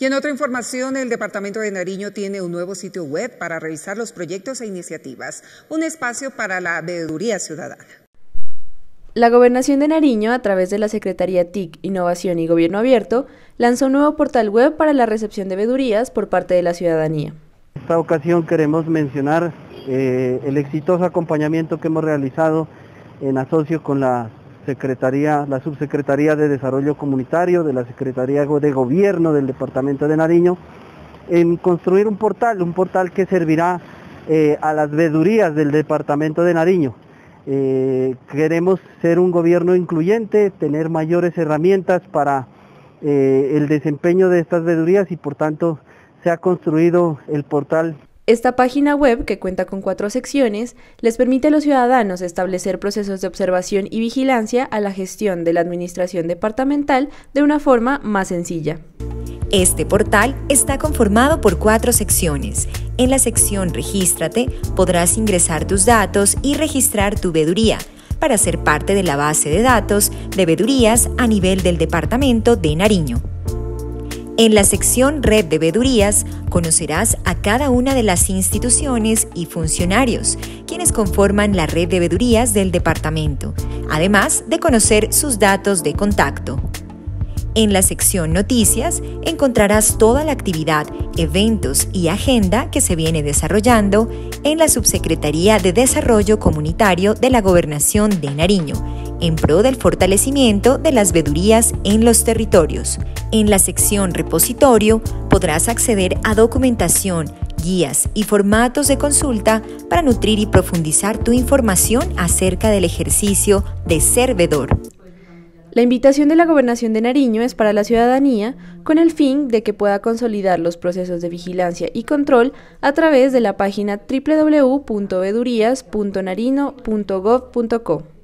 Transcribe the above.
Y en otra información, el Departamento de Nariño tiene un nuevo sitio web para revisar los proyectos e iniciativas, un espacio para la veeduría ciudadana. La Gobernación de Nariño, a través de la Secretaría TIC, Innovación y Gobierno Abierto, lanzó un nuevo portal web para la recepción de veedurías por parte de la ciudadanía. En esta ocasión queremos mencionar eh, el exitoso acompañamiento que hemos realizado en asocio con la Secretaría, la Subsecretaría de Desarrollo Comunitario, de la Secretaría de Gobierno del Departamento de Nariño, en construir un portal, un portal que servirá eh, a las vedurías del Departamento de Nariño. Eh, queremos ser un gobierno incluyente, tener mayores herramientas para eh, el desempeño de estas vedurías y por tanto se ha construido el portal esta página web, que cuenta con cuatro secciones, les permite a los ciudadanos establecer procesos de observación y vigilancia a la gestión de la administración departamental de una forma más sencilla. Este portal está conformado por cuatro secciones. En la sección Regístrate podrás ingresar tus datos y registrar tu veduría para ser parte de la base de datos de vedurías a nivel del departamento de Nariño. En la sección Red de Vedurías conocerás a cada una de las instituciones y funcionarios, quienes conforman la red de vedurías del departamento, además de conocer sus datos de contacto. En la sección Noticias encontrarás toda la actividad, eventos y agenda que se viene desarrollando en la Subsecretaría de Desarrollo Comunitario de la Gobernación de Nariño, en pro del fortalecimiento de las vedurías en los territorios. En la sección Repositorio podrás acceder a documentación, guías y formatos de consulta para nutrir y profundizar tu información acerca del ejercicio de servidor. La invitación de la Gobernación de Nariño es para la ciudadanía con el fin de que pueda consolidar los procesos de vigilancia y control a través de la página www.vedurías.narino.gov.co.